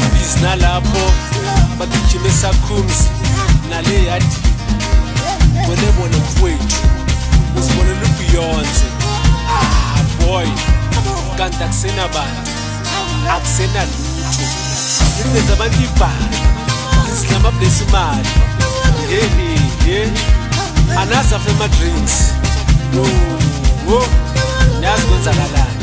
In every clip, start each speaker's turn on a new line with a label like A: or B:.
A: amabhizi nalapho bagijima esakhumzi nale yadi bone bona mfowethu uzibonela ubhiyonze ah boy kanti akusenabantu akusenalutho. Inikeza abantu ibhali izinamabulesi imali. Yehe ye anazi afe ama-drinks no wo nayazi kwenzakalani.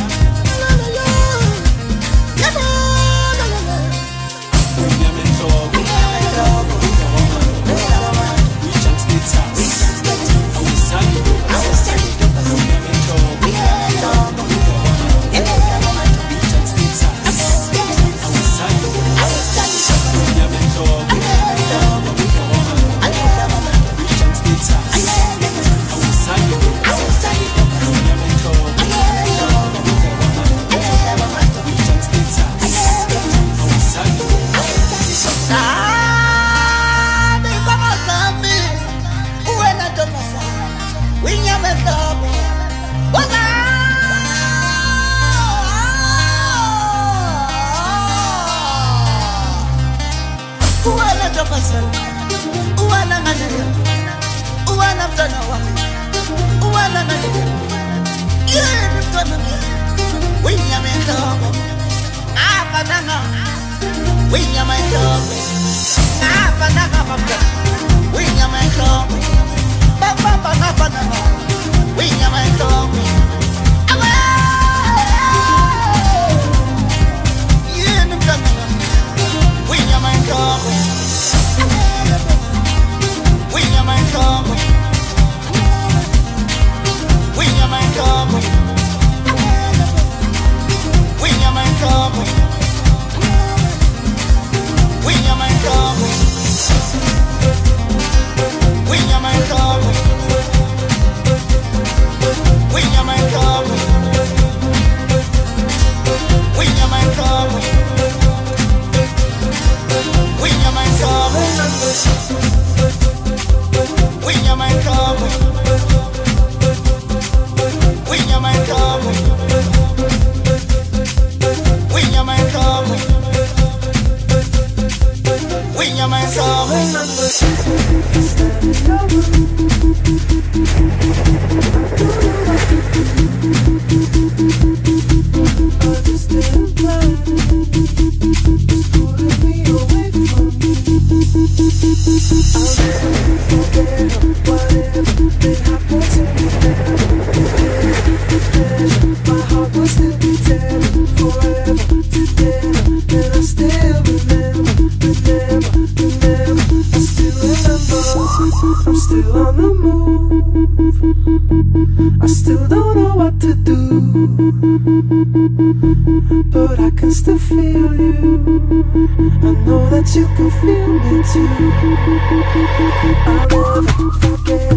B: I
C: won't.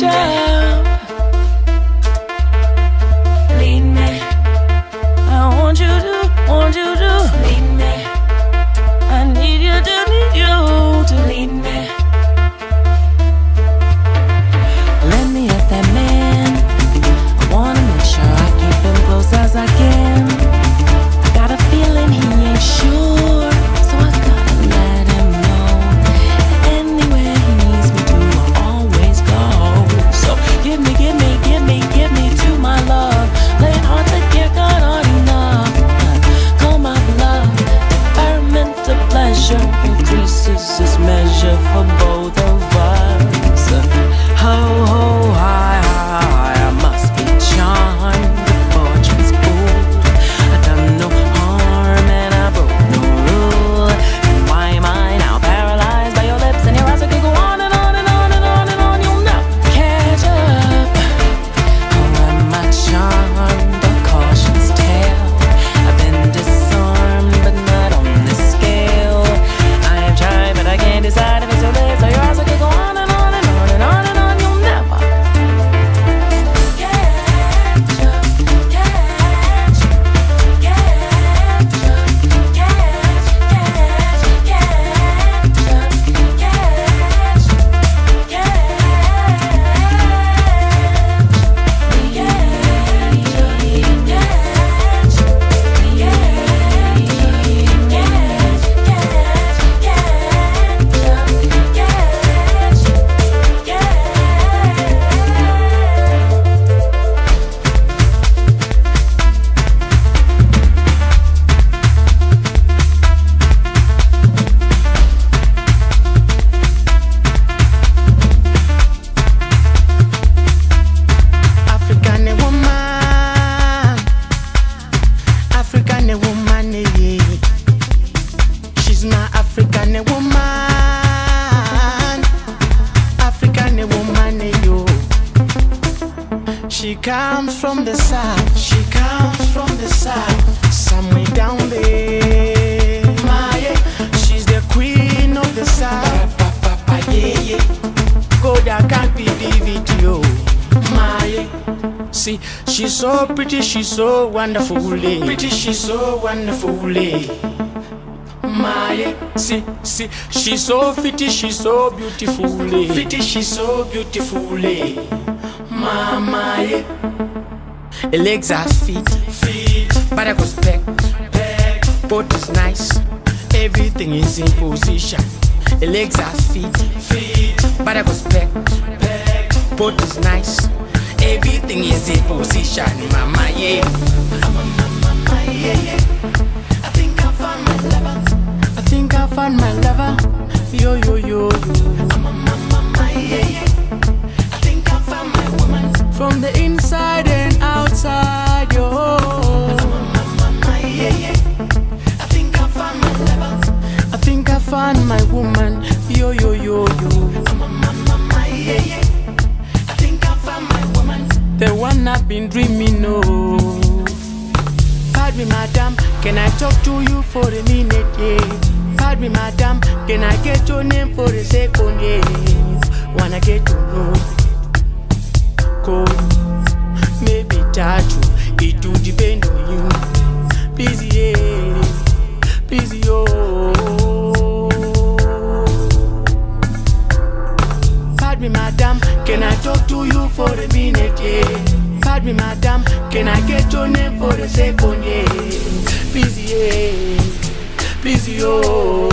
C: Catch
D: she's wonderful, eh. Pretty, she's so wonderful, eh. My, see, see, she's so fitty, she's so beautiful, eh. Fitty, she's so beautiful, eh. Mama, yeah. Her legs are fit, fit, but I go spec, Both is nice, everything is in position. Her legs are fit, fit, but I go spec, Both is nice, everything is in position. Mama, yeah. Mama, yeah, yeah. I think I found my lover. I think I found my lover. Yo, yo, yo, yo. Mama, yeah, yeah. I think I found my woman. From the inside and outside, yo. yeah, yeah. I think I found my lover. I think I found my. Been dreaming of. Pardon me, madam, can I talk to you for a minute, yeah? Pardon me, madam, can I get your name for a second, yeah? Wanna get to know Code, maybe tattoo, it will depend on you Please, yeah, oh. Pardon me, madam, can I talk to you for a minute, yeah? Me, madam, can I get your name for a second, yeah? Please, yeah, please, yo.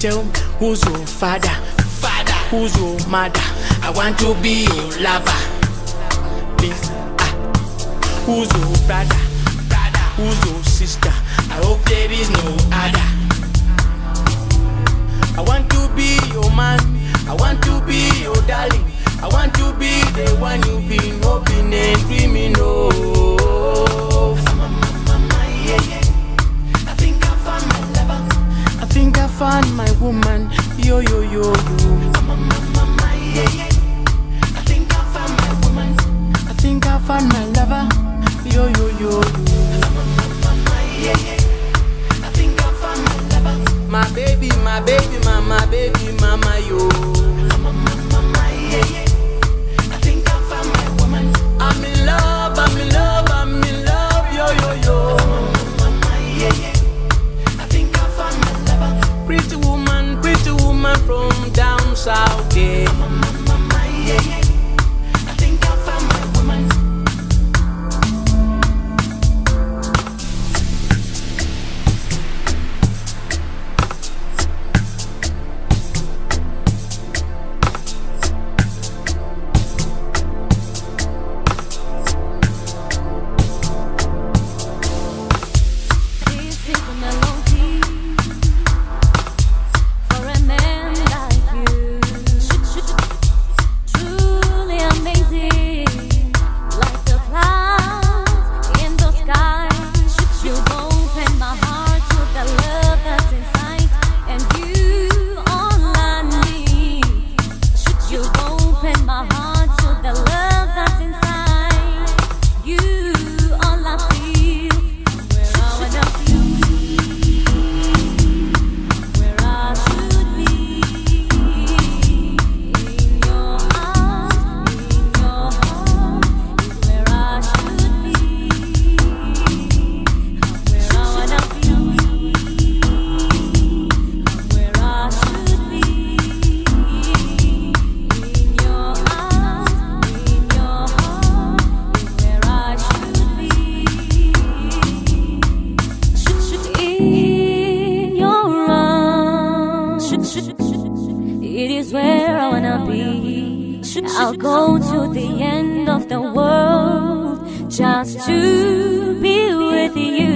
D: Tell me, who's your father? Father, who's your mother? I want to be your lover. Please, ah, who's your brother? Brother, who's your sister? I hope there is no other. I want to be your man. I want to be your darling. I want to be the one you've been hoping and dreaming of. I think I found my lover. I think I found my woman. Yo yo yo yo. I think I found my woman. I think I found my lover. Yo yo yo. I think I found my lover. My baby, my baby, mama, baby, mama, yo. I from down south, yeah.
E: Is where I wanna be. I'll go to the end of the world just to be with you.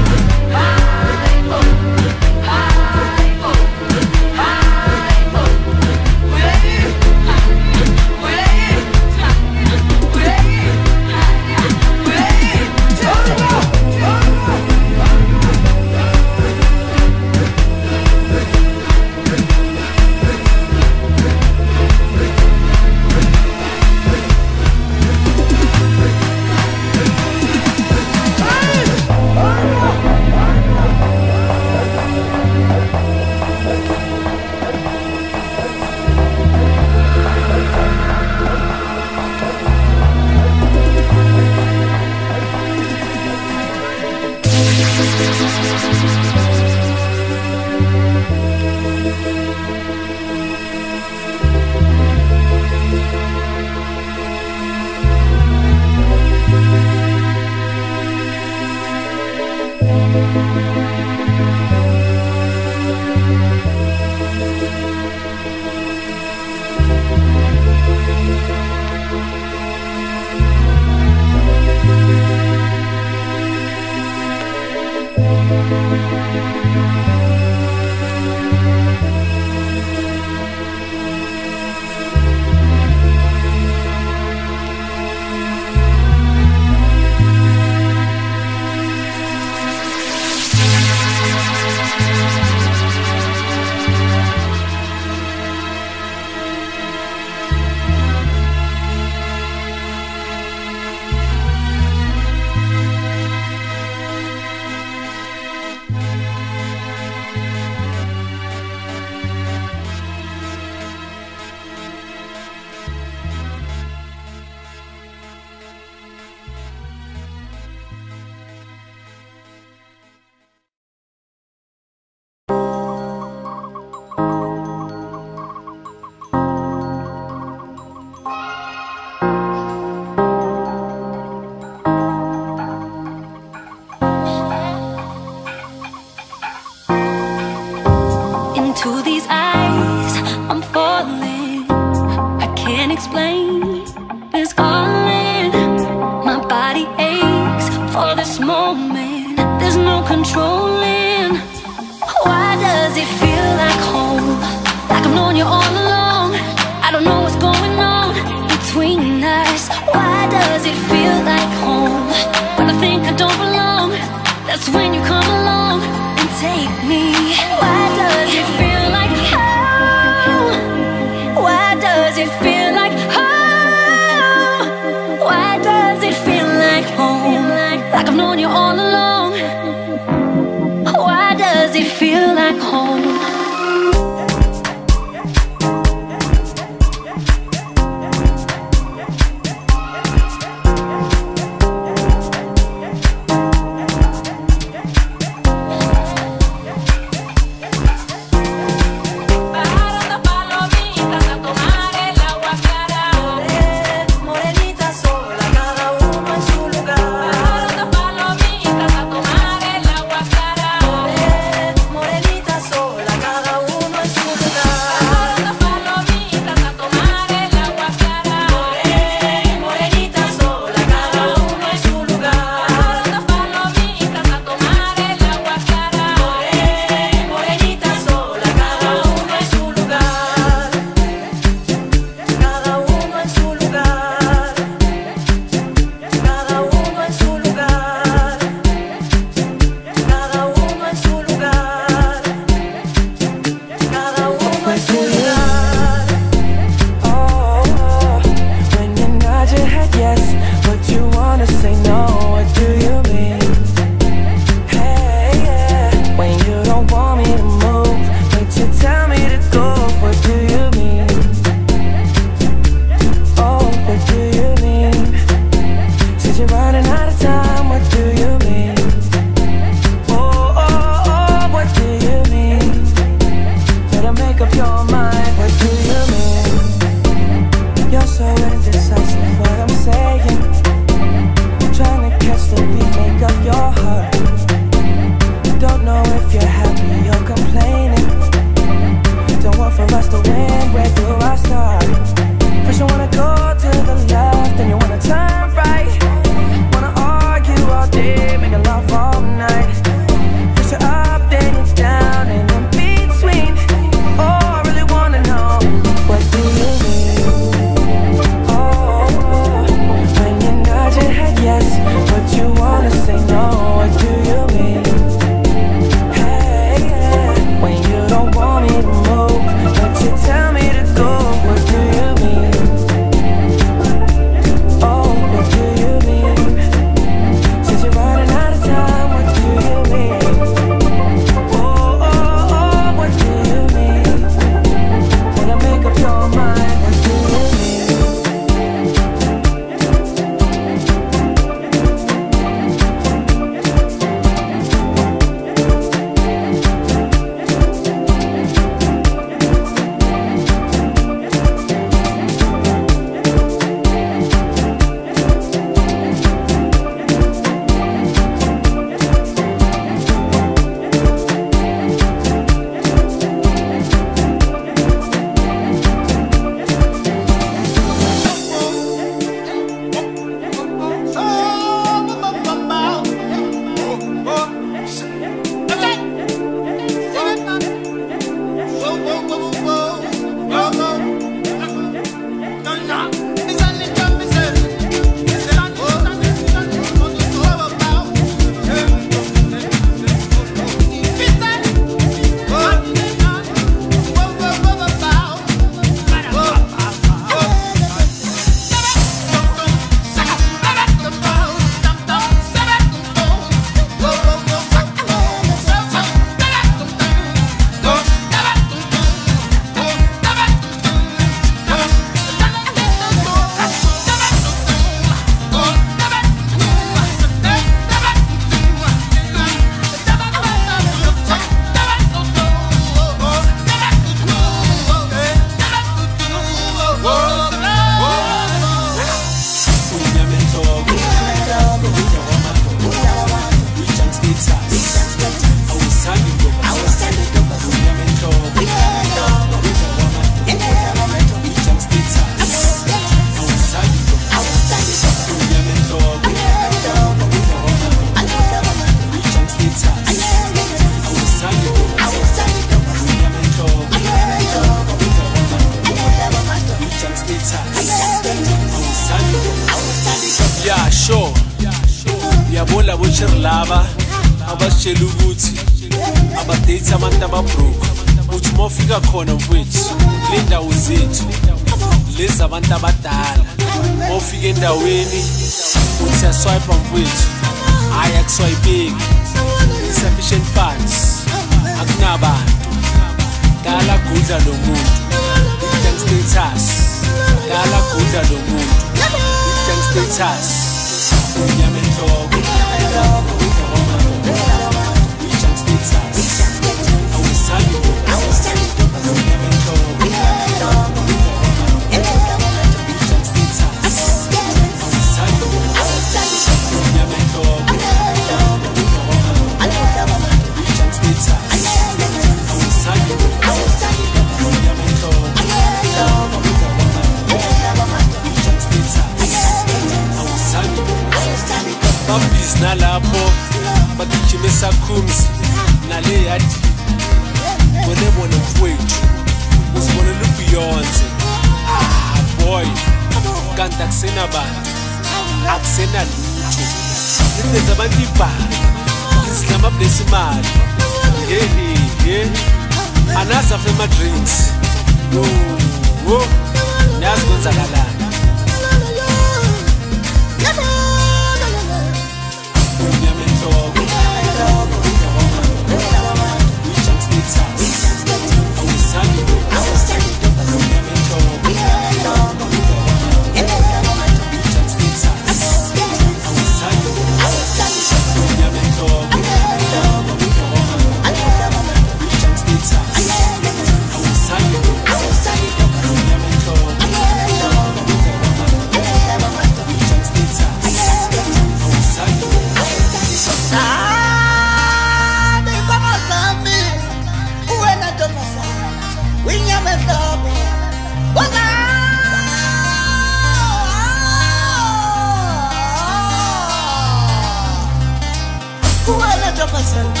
F: Uwanamasana,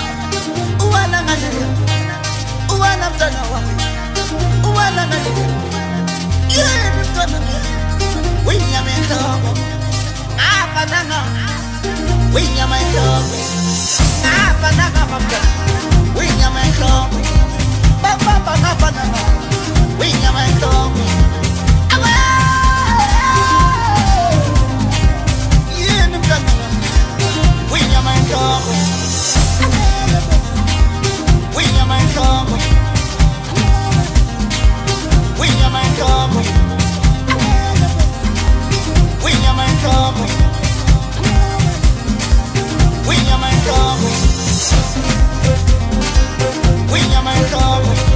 F: uwanamanele, uwanamzana wami, uwanamanele, yeye mtoto mimi, winyama ndogo, hapa nanga, winyama ndogo, hapa nanga mama, winyama
B: ndogo, baba baba baba nanga. We William and Robert.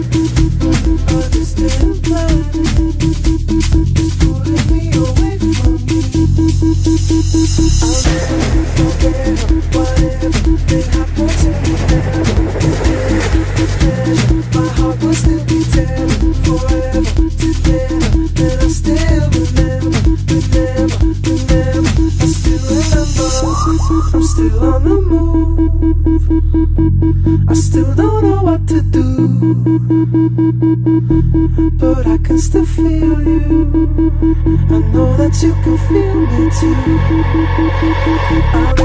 B: But I can still feel you. I know that you can feel me too. I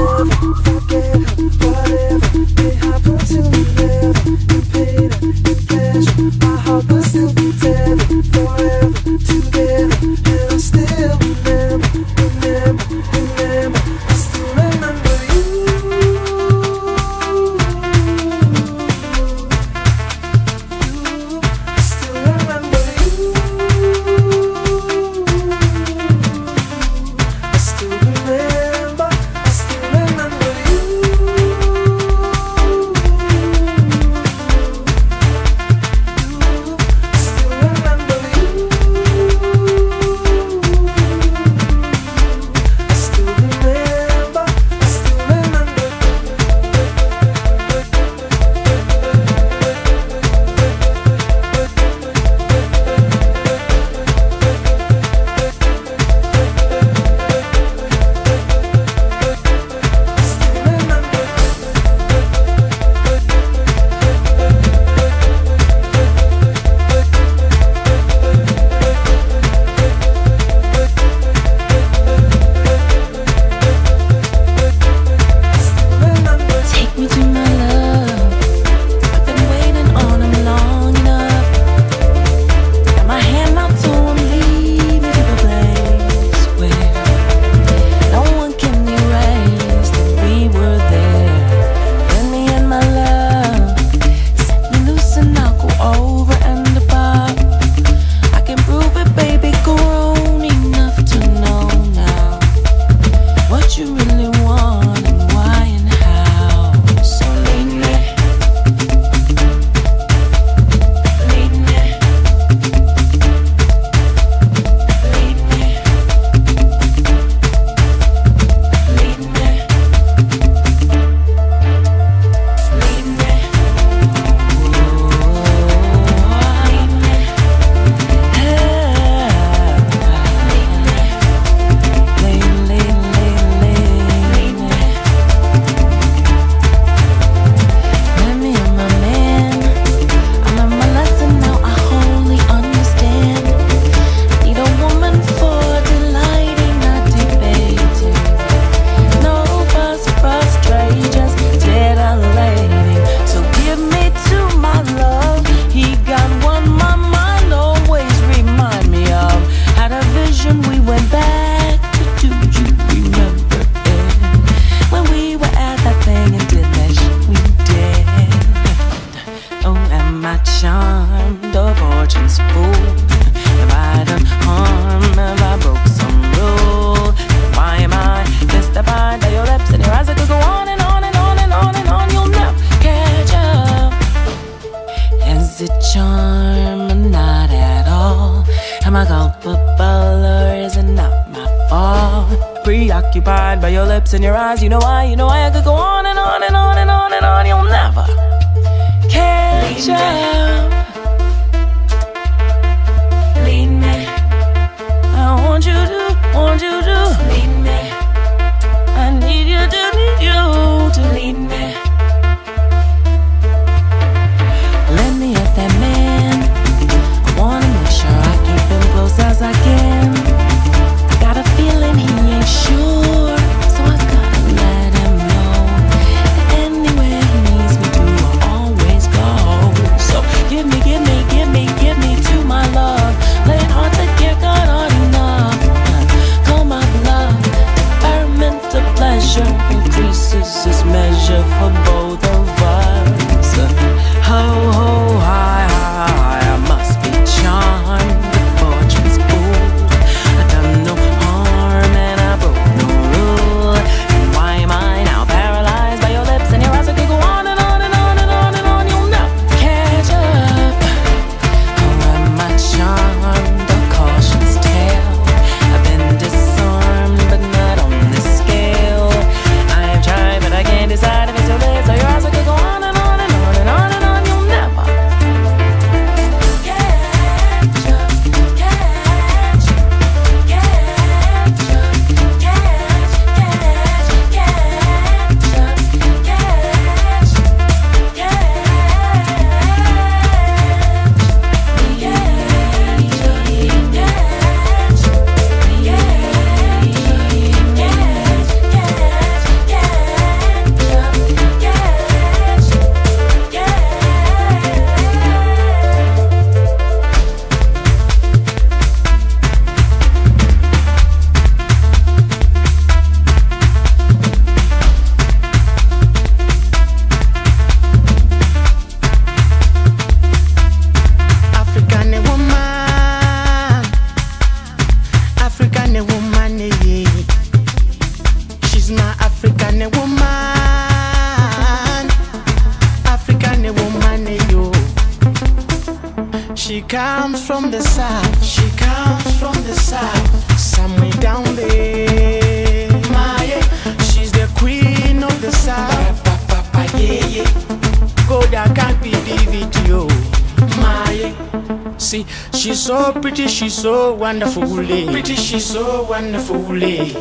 D: wonderfully. Eh? Pretty, she's so wonderfully. Eh?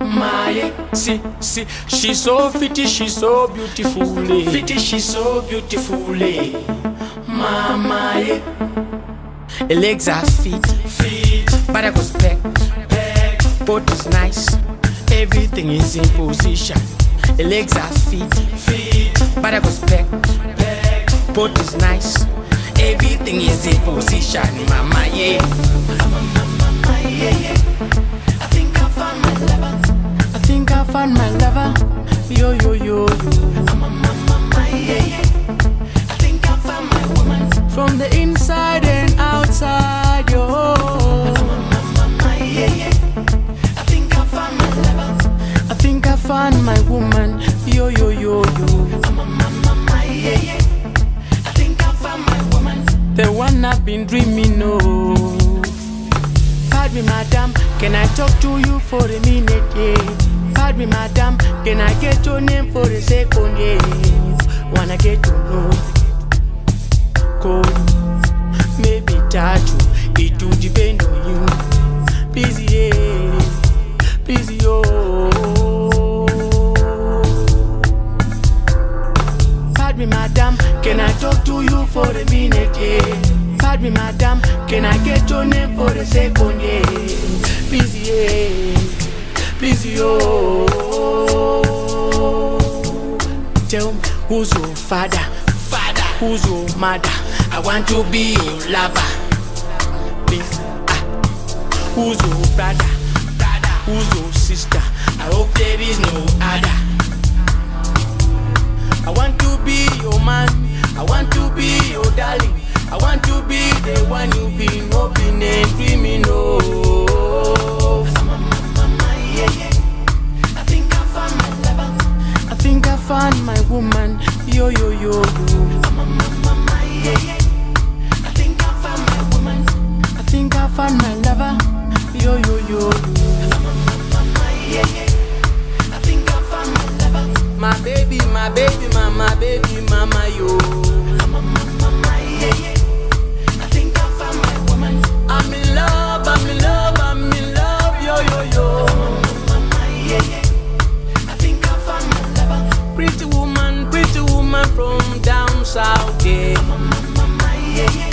D: My, see, see, she's so pretty, she's so beautifully. Eh? pretty she's so beautifully. My, my, her legs are fit, fit. But I go back, back. Boat is nice, everything is in position. Her legs are fit, fit. But I go back, back. Boat is nice everything is in position, mama, yeah. Mama, mama, yeah, yeah. I think I found my lover. I think I found my lover. Yo, yo, yo, yo. been dreaming, oh. Pardon me, madam, can I talk to you for a minute, yeah? Pardon me, madam, can I get your name for a second, yeah? sister. I hope there is no other. I want to be your man. I want to be your darling. I want to be the one you've been hoping and dreaming of. I think I found my lover. I think I found my woman. Yo, yo, yo, yo. I think I found my lover. Yo, yo, yo.
E: My
D: baby, my baby, my, my baby, mama, yo.
E: I think I found my woman.
D: I'm in love, I'm in love, I'm in love, yo, yo, yo.
E: I think I found my lover.
D: Pretty woman, pretty woman from down south, yeah.
E: I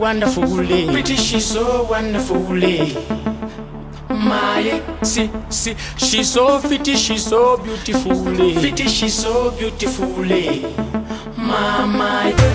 D: wonderfully. Eh? Pretty, she's so wonderfully. Eh? My, see, see, she's so fitty, she's so beautifully. Fitty, eh?
C: she's so
G: beautifully. My, my.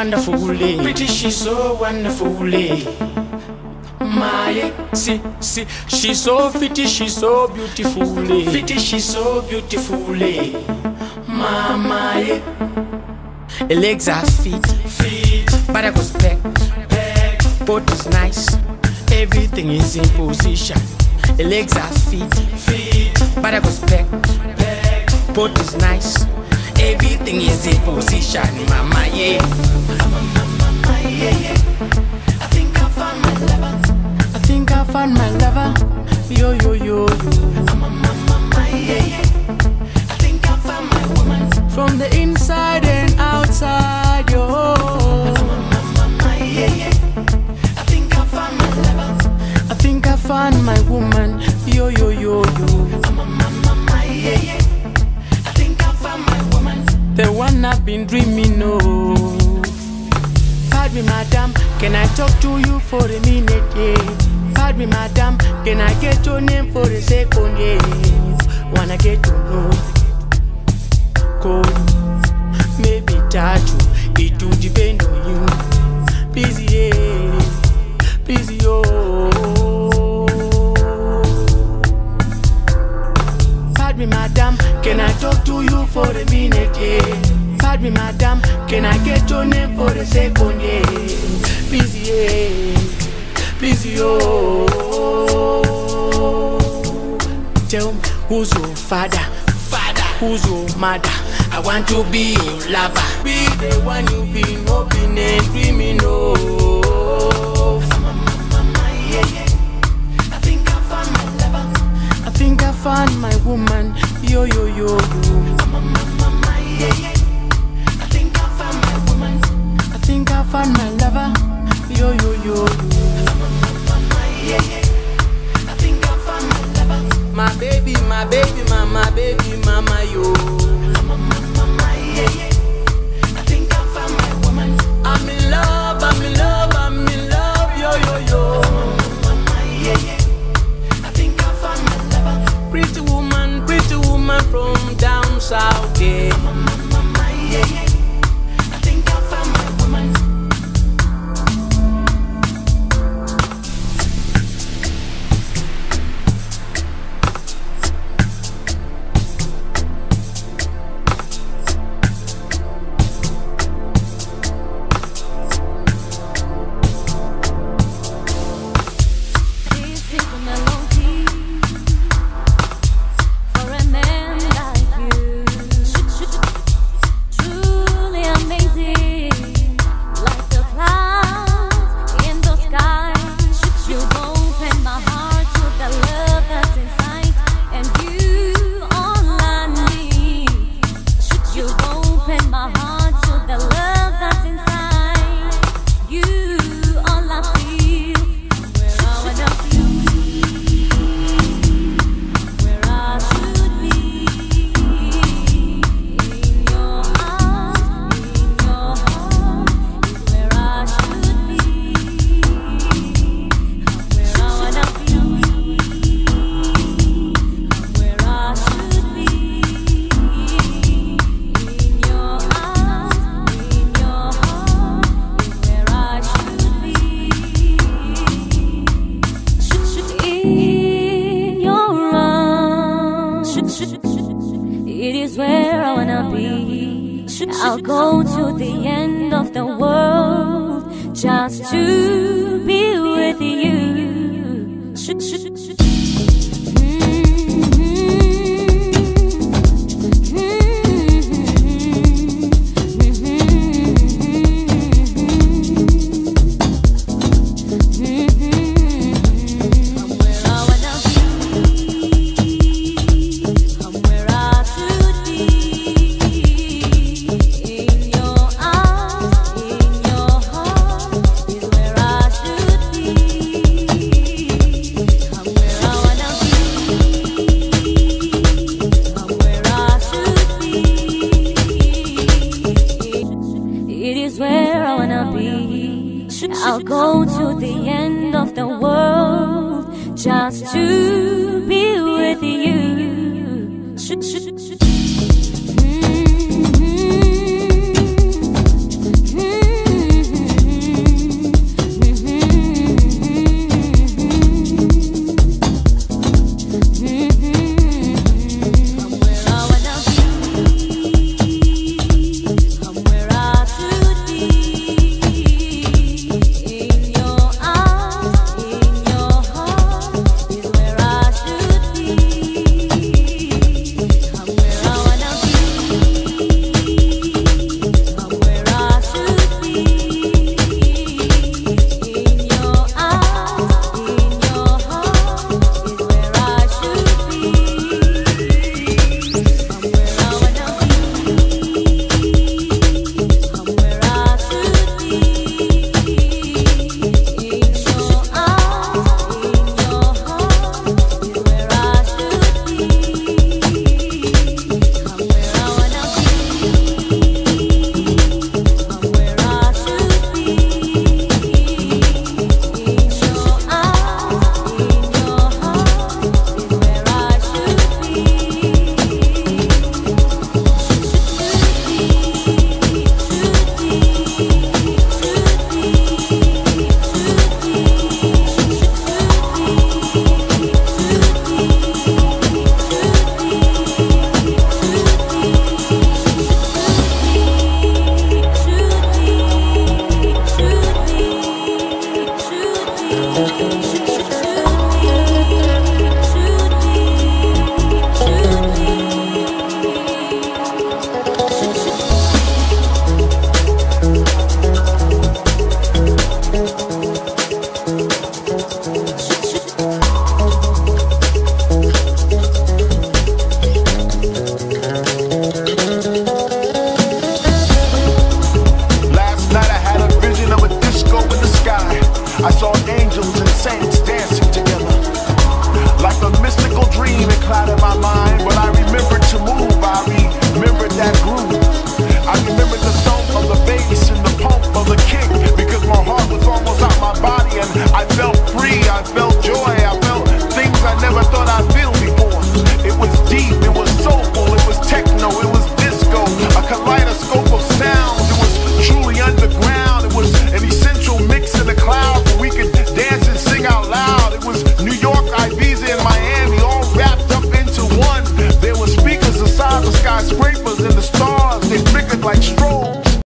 G: So
D: wonderful, eh. Pretty, she's so wonderful, eh. My, see, see, she's so fitty, she's so beautiful, eh. Fitty, she's so beautiful. Mama, eh. Her legs are fit, fit, but I goes back, back. Both is nice, everything is in position. Her legs are fit, fit, but I goes back, back. Both is nice, everything is in position. Mama, yeah. Mama, yeah, yeah. I think I found my lover. I think I found my lover. Yo, yo, yo, yo. Mama, yeah, yeah. I think I found my woman. From the inside and outside, yo. I think I found my lover. I think I found my woman. Been dreaming of. Pardon me, madam, can I talk to you for a minute? Yeah. Pardon me, madam, can I get your name for a second? Yeah. Wanna get to know Code, maybe tattoo. It will depend on you. Please, yeah. Please, yo. Oh. Pardon me, madam, Can
E: I talk to you for a minute? Yeah. Pardon me, madam. Can I get your name for a second? Yeah. Please, yeah. Please, yo. Oh. Tell me, who's your father? Father. Who's your mother? I want to be your lover. Be the one you've been hoping and dreaming of.
D: I think I found my lover.
E: I think I found my woman. Yo, yo, yo, yo.
D: I found my
E: lover. Yo, yo, yo, yo.
D: I think I found my lover.
E: My baby, my baby, my, my baby, mama, yo.
D: I think I found my woman.
E: I'm in love, I'm in love, I'm in love, yo, yo, yo.
D: I think I found my lover.
E: Pretty woman, pretty woman from down south, yeah.